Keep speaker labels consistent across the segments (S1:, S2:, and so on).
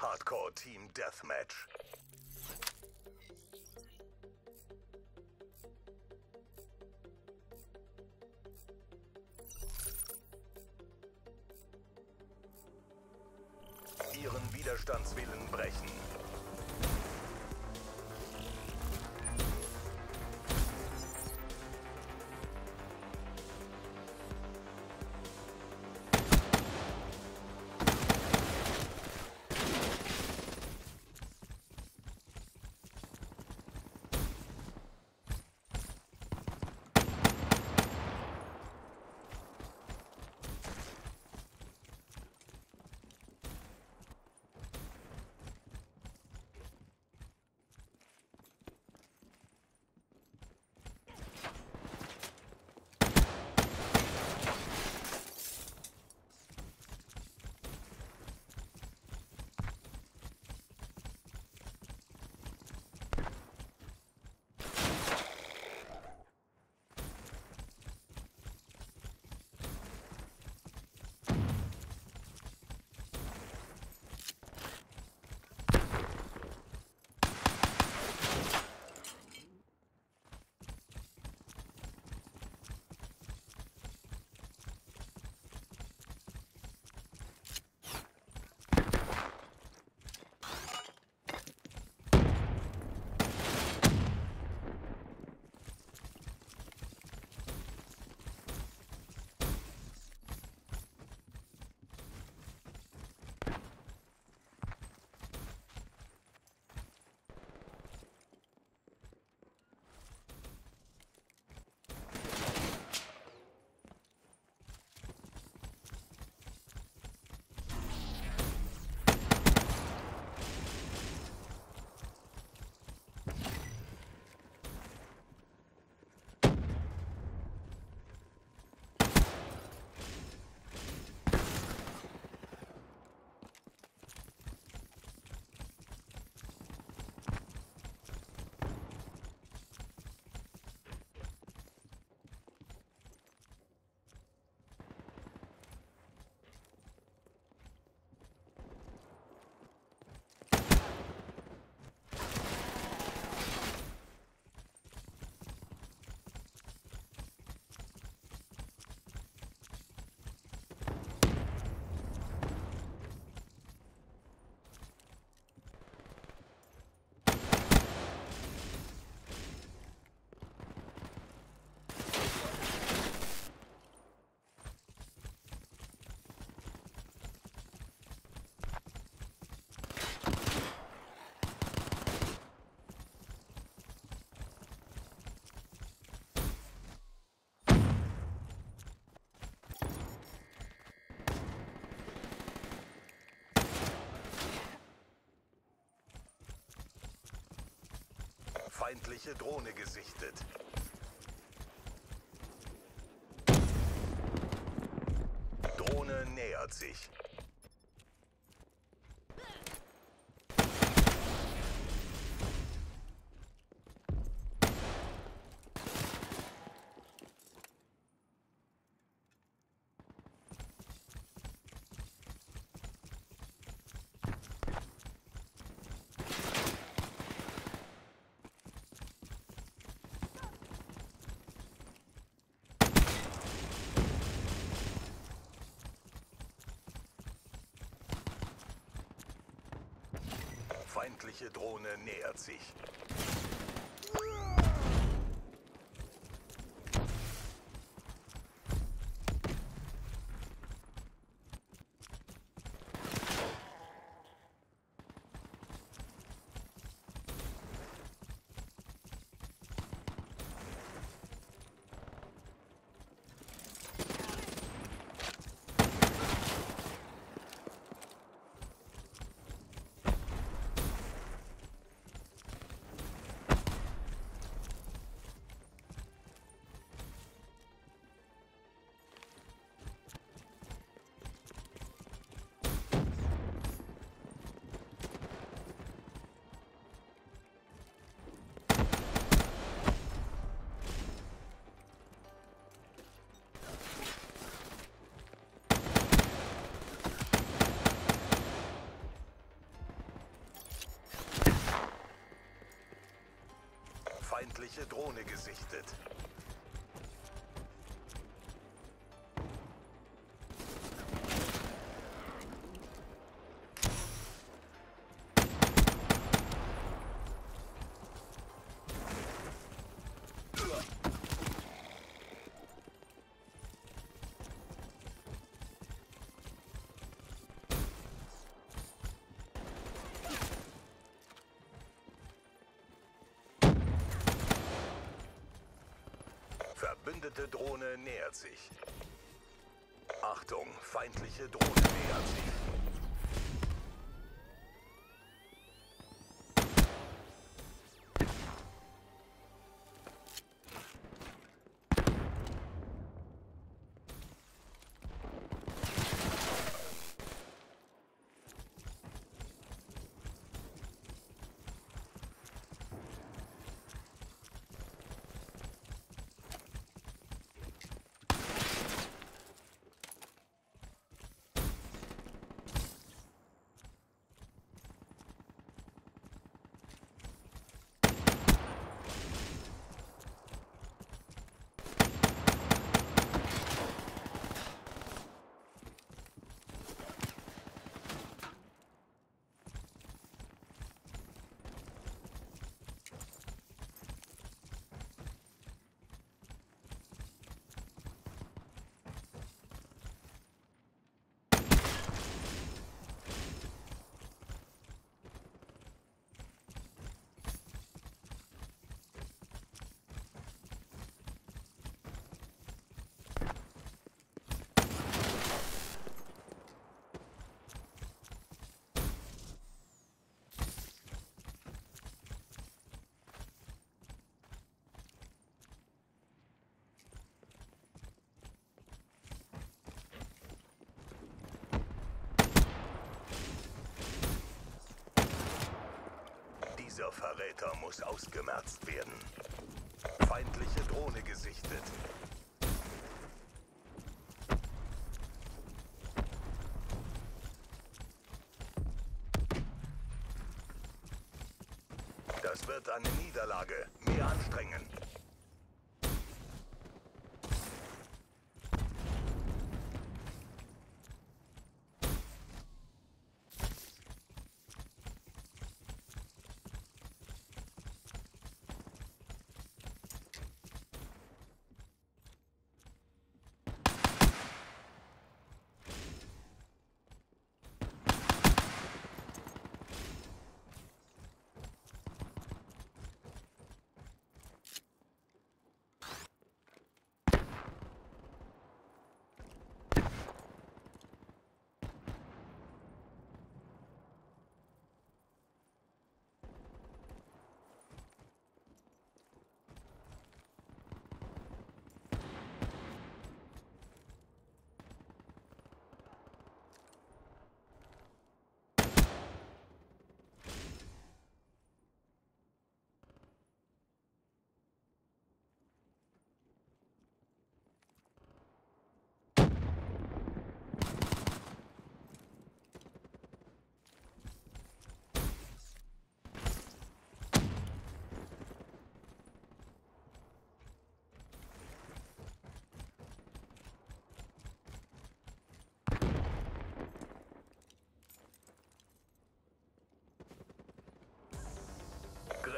S1: Hardcore Team Deathmatch. Ihren Widerstandswillen brechen. Feindliche Drohne gesichtet. Drohne nähert sich. Feindliche Drohne nähert sich. Feindliche Drohne gesichtet. Verbündete Drohne nähert sich. Achtung, feindliche Drohne nähert sich. Verräter muss ausgemerzt werden. Feindliche Drohne gesichtet. Das wird eine Niederlage. Mehr anstrengen.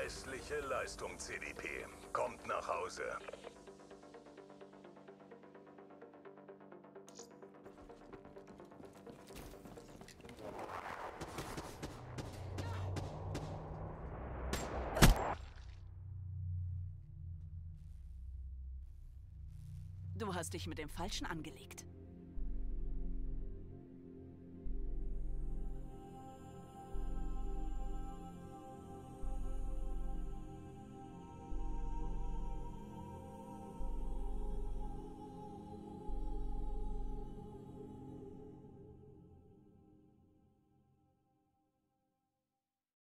S1: Grässliche Leistung, CDP. Kommt nach Hause.
S2: Du hast dich mit dem Falschen angelegt.